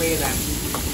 way around.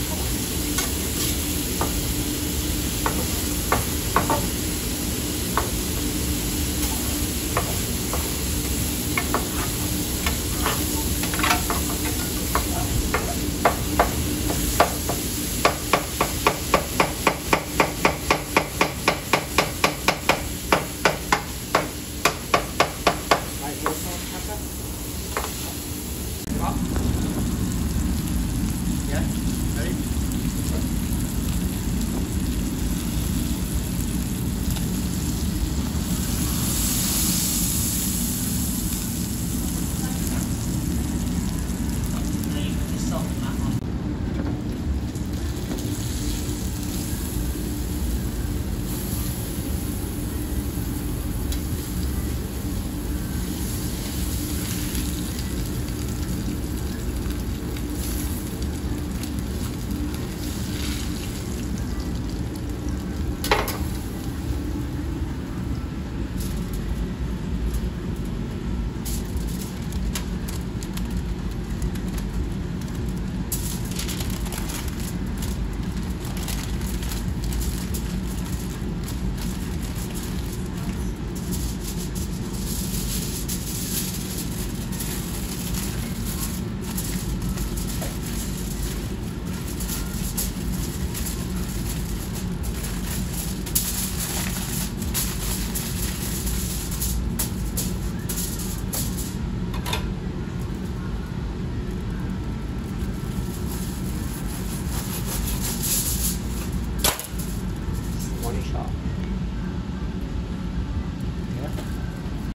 不少。